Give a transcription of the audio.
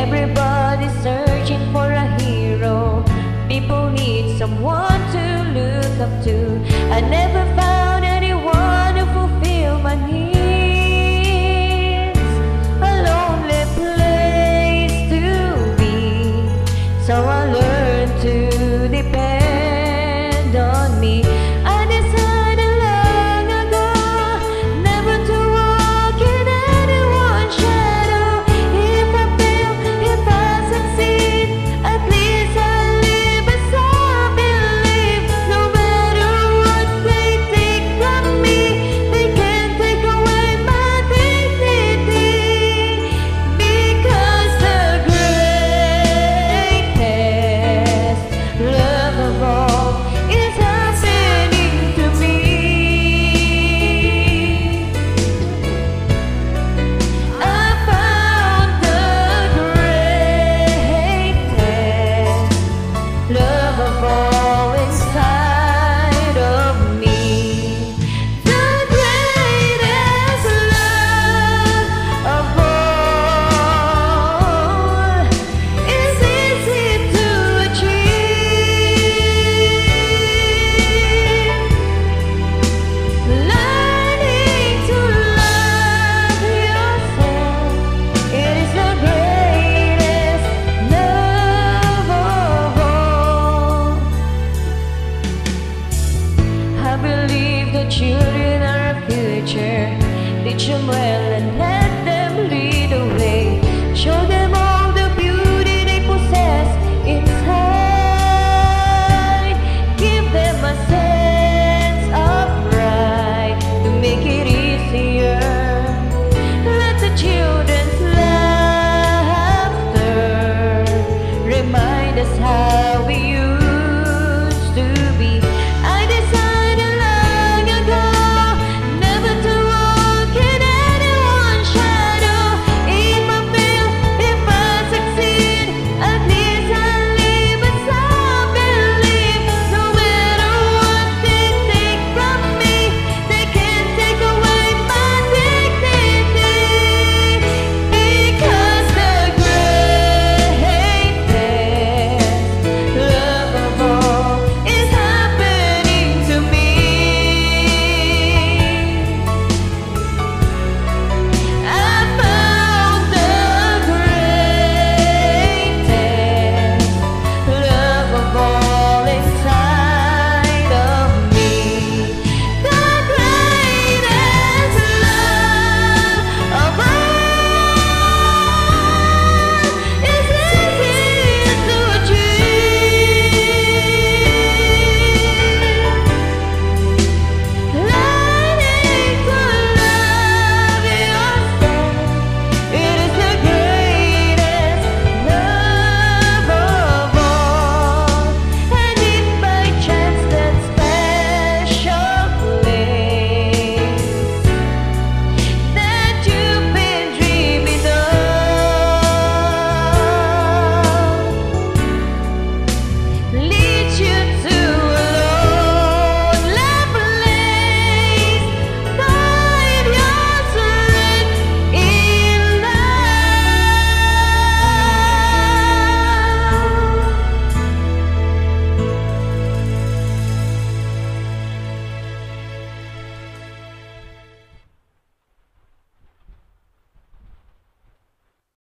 Everybody's searching for a hero. People need someone to look up to. I never time.